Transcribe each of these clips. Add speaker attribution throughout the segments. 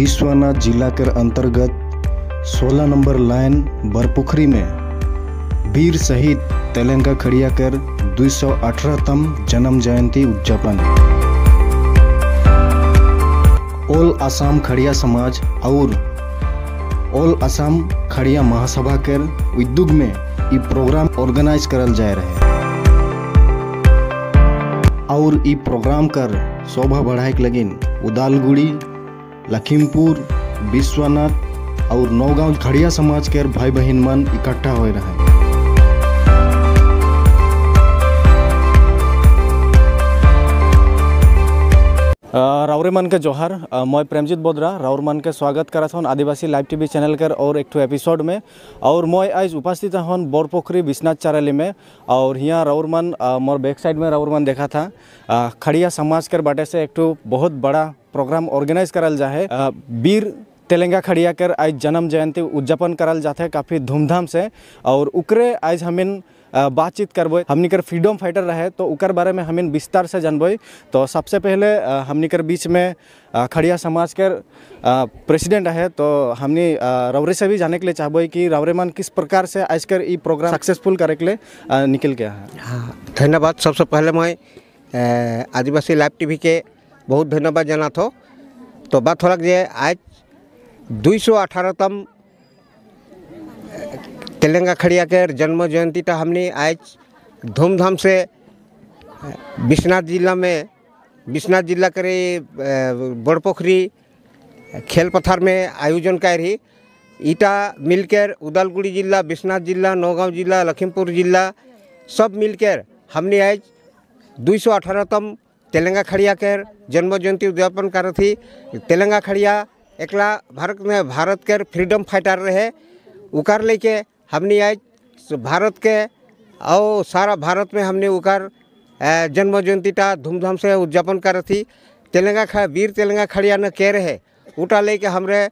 Speaker 1: विश्वनाथ जिला के अंतर्गत 16 नंबर लाइन बरपुखरी में वीर शहीद तेलंगा खड़िया कर 218तम जन्म जयंती उद्यापन। ऑल असम खड़िया समाज और ऑल असम खड़िया महासभा कर उद्योग में ये प्रोग्राम ऑर्गेनाइज करल जाए रहे। और ई प्रोग्राम कर शोभा बढ़ाए के लगिन उदालगुड़ी लखीमपुर विश्वनाथ और नौगांव खड़िया समाज के भाई बहन मन इकट्ठा हो रहे। राउरे मन के जोहार मैं प्रेमजीत बोदरा राउर मन के स्वागत करत हूँ आदिवासी लाइव टीवी चैनल कर और एक एपिसोड में। और मैं आज उपस्थित हूँ बोरपोखरी विश्वनाथ चाराली में और यहाँ राउर मन मोर बैक साइड में राउर मन देखा था। खड़िया समाज कर बाटे से एक बहुत बड़ा प्रोग्राम ऑर्गेनाइज करल जा है वीर तेलंगा खड़िया कर आज जन्म जयंती उद्यापन करल जाते काफ़ी धूमधाम से। और उकरे आज हमिन अ, बातचीत करबे हमनी कर फ्रीडम फाइटर रहे तो उकर बारे में हमिन विस्तार से जानबे तो सबसे पहले अ, हमनी कर बीच में खड़िया समाज के प्रेसिडेंट है तो हमनी रवरे से भी जाने के लिए चाहबे कि रवरे किस प्रकार से आज कर ई प्रोग्राम सक्सेसफुल करे के लिए निकल गया है
Speaker 2: हाँ धन्यवाद सबसे पहले मैं आदिवासी लाइव टीवी के बहुत धन्यवाद जाना हो तो बात हो जे आज दुई सौ अठारहतम तेलंगा खड़िया के जन्म जयंती टा हमने आज धूमधाम से विश्वनाथ जिला में, विश्वनाथ जिला के बड़पोखरी खेल पथार में आयोजन कर रही। ईटा मिलकर उदालगुड़ी जिला, विश्वनाथ जिला, नौगांव जिला, लखीमपुर जिला, सब मिलकर हमने आज दुई सौ अठारहतम तेलंगा खड़िया के जन्म जयंती उद्यापन कर थी। तेलंगा खड़िया एकला भारत में, भारत के फ्रीडम फाइटर रहे। उकार लेके हमने आज भारत के और सारा भारत में हमने उकार जन्म जयंती टा धूमधाम से उद्यापन कर रही थी। तेलंगा खा, वीर तेलंगा खड़िया न कह रहे, उटा लेके हमरे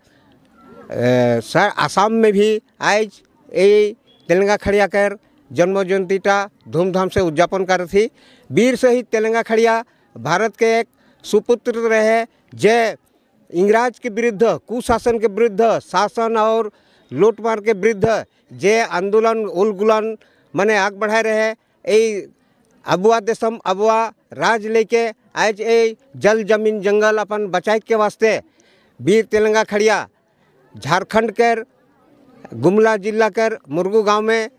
Speaker 2: सर आसाम में भी आज ये तेलंगा खड़िया कर जन्म जयंती टा धूमधाम से उद्यापन कर रही थी। वीर शहीद तेलंगा खड़िया भारत के एक सुपुत्र रहे जे इंग्राज के विरुद्ध, कुशासन के विरुद्ध शासन और लूटमार के विरुद्ध जे आंदोलन, उलगुलन, मने आग बढ़ाए रहे अबुआ देशम अबुआ राज लेके आज ए जल, ज़मीन, जंगल अपन बचाए के वास्ते वीर तेलंगा खड़िया, झारखंड के गुमला जिला के मुरगू गाँव में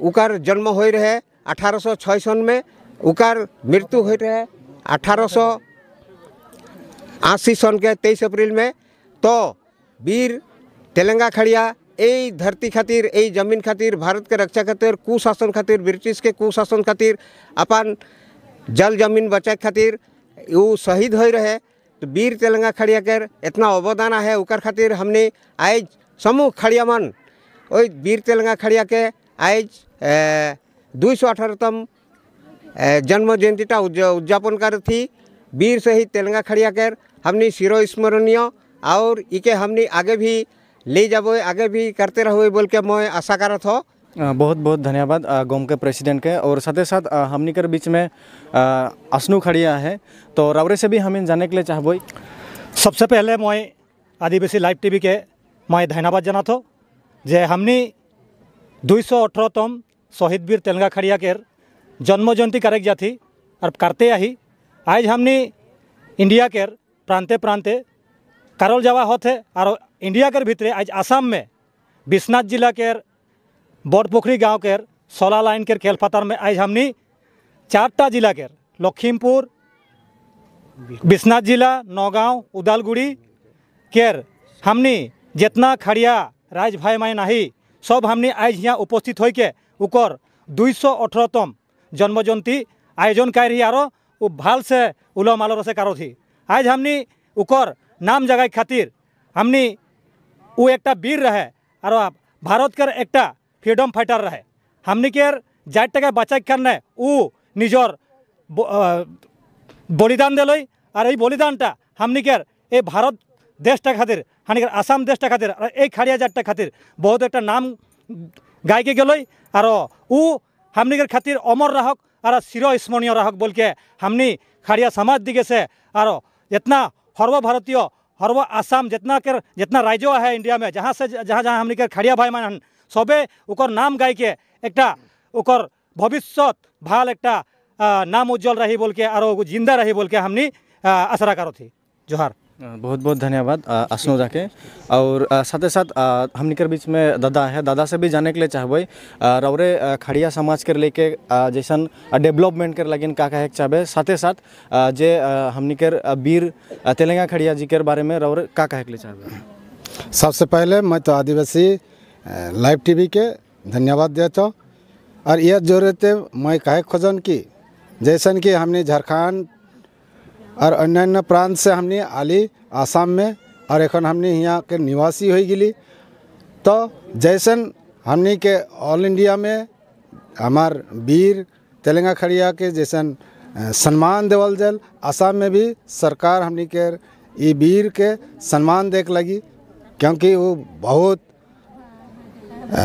Speaker 2: उकर जन्म हो रहे, अठारह सौ छयसन में उकर मृत्यु हो रहे, अठारह सौ अस्सी सन के तेईस अप्रैल में तो वीर तेलंगा खड़िया यही धरती खातिर यही ज़मीन खातिर, भारत के रक्षा खातिर, कुशासन खातिर, ब्रिटिश के कुशासन खातिर, अपन जल ज़मीन बचाए खातिर वो शहीद हो रहे। तो वीर तेलंगा खड़िया के इतना अवदान है उकर खातिर हमने आज समूह खड़िया मन वही वीर तेलंगा खड़िया के आज दुई सौ अठारहतम जन्म उद्या- उद्यापन कर थी वीर शहीद तेलंगा खड़िया कर हमने सिरो स्मरणीय और इके हमने आगे भी ले जाबो आगे भी करते रहो बोल के मैं आशा करत हो।
Speaker 1: बहुत बहुत धन्यवाद गोम के प्रेसिडेंट के। और साथ ही साथ हमनी कर बीच में अ, खड़िया है। तो रवरे से भी हमें जाने के लिए चाहबो
Speaker 3: सबसे पहले मैं आदिवासी लाइव टीवी के मैं धन्यवाद जाना हो जे हमनी दुई सौ अठारहतम शहीद वीर तेलंगा खड़िया के जन्म जयंती करेक जाती और करते आही। आज हमनी इंडिया के प्रांते प्रांते के भितरे आज आसाम में विश्वनाथ जिला के बड़पोखरी गाँव के सोलह लाइन के खेल पतार में आज हमनी जिला के लखीमपुर विश्वनाथ जिला, नौगांव, उदालगुड़ी केर हमनी जितना खड़िया, राज भाई माई नाही, सब हमनी आज यहाँ उपस्थित होके उकर दुई सौ अठारहतम जन्म जयंती आयोजन कर रही आरो भाल से उलो मालो से कारो थी। आज हमनी उकर नाम जगह खातिर हमनी वो एक वीर रहे और भारत के एक फ्रीडम फाइटर रहे। हमनी के जाट टका बचा कारण वो निजर बलिदान दिल और बलिदानटा हमनी के ये भारत देश खातिर, हमनी के आसाम देश खातिर और ये खाड़िया जाट खातिर बहुत एक नाम गाय के गल और वो हमनी के खातिर अमर रहक और चिर स्मरणीय रहक बोल के हमनी खड़िया समाज दिखे से और इतना हरवा भारतीय हरवा आसाम जितना के, जितना राज्य है इंडिया में, जहाँ से, जहाँ जहाँ हमने के खड़िया भाई मान सबे उकर नाम गाय के एक उकर भविष्य भाल एक नाम उज्जवल रही बोल के और ज़िंदा रही बोल के हमने आसरा करो थी। जोहार।
Speaker 1: बहुत बहुत धन्यवाद असनो जाके। और साथे साथ आ, हमनी बीच में दादा है। दादा से भी जाने के लिए चाहबे रौरे खड़िया समाज के लेके जैसन डेवलपमेंट के लगिन का कहे के चाहबे। साथे साथ जे आ, हमनी वीर तेलंगा खड़िया जी के बारे में रौरे का कहे के लिए चाहबे।
Speaker 4: सबसे पहले मैं तो आदिवासी लाइव टीवी के धन्यवाद देता। हूँ और यह है मैं कहे खोजन की जैसन कि हमने झारखंड और अन्य प्रांत से हमने आली आसाम में और एखन हमने यहाँ के निवासी हो गई तो जैसन हमने के ऑल इंडिया में हमार वीर तेलंगा खड़िया के जैसन सम्मान देवल जल आसाम में भी सरकार हमने के ई वीर के सम्मान देख लगी क्योंकि वो बहुत अ,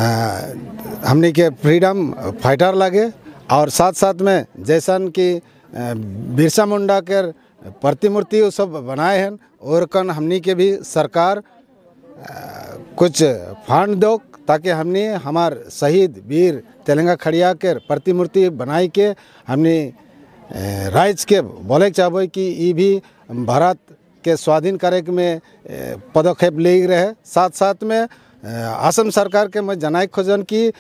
Speaker 4: हमने के फ्रीडम फाइटर लगे और साथ साथ में जैसन कि बिरसा मुंडा के प्रतिमूर्ति वो सब बनाए हैं और कन हमनी के भी सरकार कुछ फंड दो ताकि हमने हमार शहीद वीर तेलंगा खड़िया के प्रतिमूर्ति बनाई के हमने राज्य के बोले चाहबे कि ये भी भारत के स्वाधीन करे में पदक्षेप ले रहे। साथ साथ में असम सरकार के मैं जनाई खोजन कि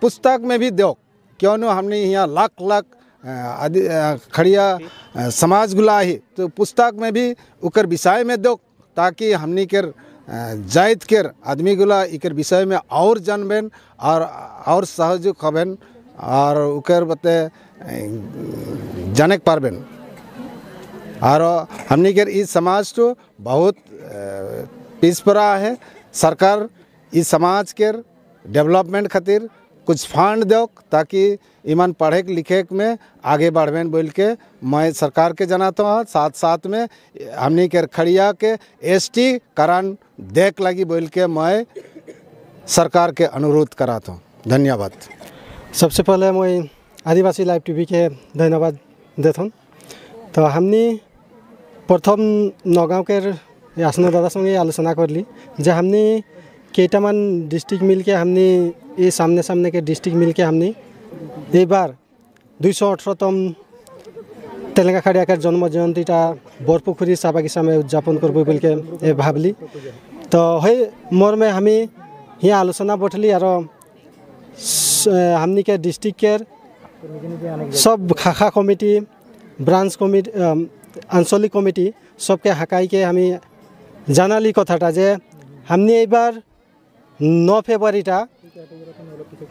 Speaker 4: पुस्तक में भी दो। क्यों न हमने यहाँ लाख लाख आदि खड़िया समाज गुला ही तो पुस्तक में भी उकर विषय में दो, ताकि हमनी के जाइत के आदमी गुला इकर विषय में और जानबेन, और और सहयोग हबेन और उकर बते जाने पारबेन। और हमनी के इस समाज तो बहुत पिछपरा है, सरकार इस समाज के डेवलपमेंट खातिर कुछ फंड दो ताकि ईमान पढ़े लिखे में आगे बढ़बेन बोल के मैं सरकार के जनाता हूँ। साथ साथ में हमनी के खड़िया के एसटी करान देख लगी बोल के मैं सरकार के अनुरोध कराता हूँ। धन्यवाद।
Speaker 5: सबसे पहले मैं आदिवासी लाइव टीवी के धन्यवाद देता हूँ। तो हमने प्रथम नगाँव के आसन दादा संगे आलोचना करली जे हमने केटामान डिस्ट्रिक्ट मिल के हमने ये सामने सामने के डिस्ट्रिक्ट मिल के हमने एक बार दुई सौ अठारहतम तेलेंगा खड़िया के जन्म जयंतीटा बरपुखुरी चाह बागिचा में उद्यापन करब बोल के ए भावली तो है मोर में हमें यहाँ आलोचना बैठली और स- हमनी के डिस्ट्रिक्ट के सब शाखा कमिटी ब्रांच कमिटी আঞ্চলিক কমিটি সবকে হাঁকাইকে আমি জানালি কথাটা যে हमनी এবার ন ফেব্রুয়ারিটা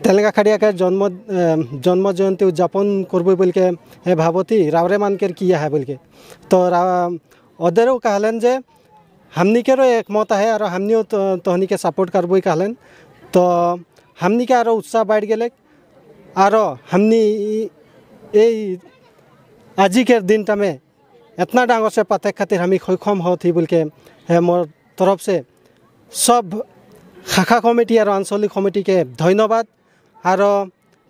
Speaker 5: তেলেঙ্গা খাড়িয়াকে জন্ম আহ, জন্ম জয়ন্তী উদযাপন করব বলকে হে ভাবতী রাওরে মানকের কি আহে বলকে তো রা- ওদেরও कहलन যে हमनिकेरो एकमत है और हमनियो तो तहनी के सपोर्ट करबो कहलन तो हमनी के आरो उत्साह बढ़ गेले आरो हमनी इ- এই আজিকের দিনটা में इतना डांगर से पाते खातिर हमी सक्षम होती बोल के है मोर तरफ से सब শাখা কমিটি আর আঞ্চলিক কমিটিকে ধন্যবাদ আর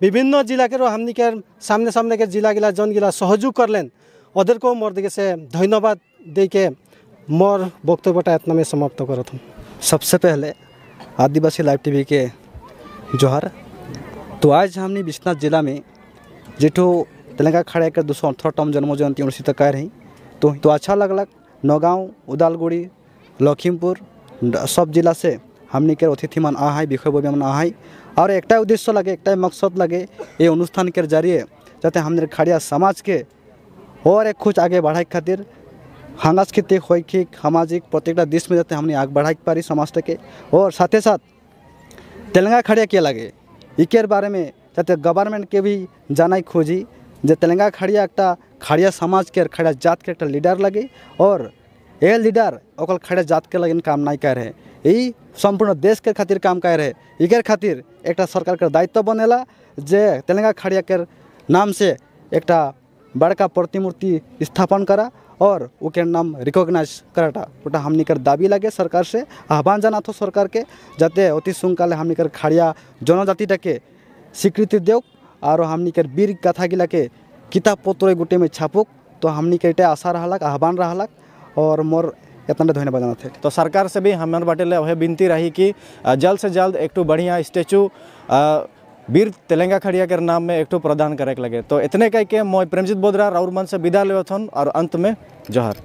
Speaker 5: বিভিন্ন জেলাকেও হামনিকে সামনে সামনে জেলাগুলা জনগুলা সহযোগ করলেন ওদেরকেও মোর দিকে সে ধন্যবাদ দিকে মোর বক্তব্যটা এত নামে সমাপ্ত করত हूँ
Speaker 6: सबसे पहले आदिवासी लाइव टीवी के जोहर तो आज हमने विश्वनाथ जिला में जेठो तेलंगा खड़े कर दो सौ अठारहतम जन्म जयंती अनुष्ठित कर रही तो तो अच्छा लगलक नौगांव उदालगुड़ी लखीमपुर ड- सब जिला से हमनिकर अतिथिमान आहाय मन मान आहाय। और एकटा उद्देश्य लगे एकटा मकसद लगे ये अनुष्ठान के ज़रिए जाते हमने खड़िया समाज के और एक खुश आगे बढ़ाई खातिर सांस्कृतिक शैक्षिक सामाजिक प्रत्येक दिश में जाते हमने आग बढ़ाई पारी समाज के और साथे साथ तेलंगा खड़िया के लगे इकेर बारे में जाते गवर्नमेंट के भी जाना खोजी, जो तेलंगा खड़िया एक खड़िया समाज के खड़िया जात के एक लीडर लगे, और ये लीडर अकल खाड़िया जात के लगे काम नहीं कर। रहे यही संपूर्ण देश के खातिर काम कर रहे इकर खातिर एक सरकार के दायित्व बनेला जे तेलंगा खड़िया के नाम से एक बड़का प्रतिमूर्ति स्थापन करा और ओके नाम रिकॉग्नाइज कराटा। ओटा हमनी कर दाबी लगे सरकार से, आह्वान जाना तो सरकार के, जाते अति सुनकाले हमनी कर खाड़िया जनजातिटाके स्वीकृति देव और हमनी कर वीर कथा गिला के किताब पत्र गोटे में छापुक तो हमनी के आशा रहलक, आह्वान रहलक, और मोर इतना धन्यवाद जाना थे
Speaker 1: तो सरकार से भी हमार बाटे वह विनती रही कि जल्द से जल्द एक बढ़िया स्टेचू वीर तेलंगा खड़िया के नाम में एक प्रदान करे लगे। तो इतने कह के मैं प्रेमजीत बोधरा राउर मन से विदा लेवथन, और अंत में जोहर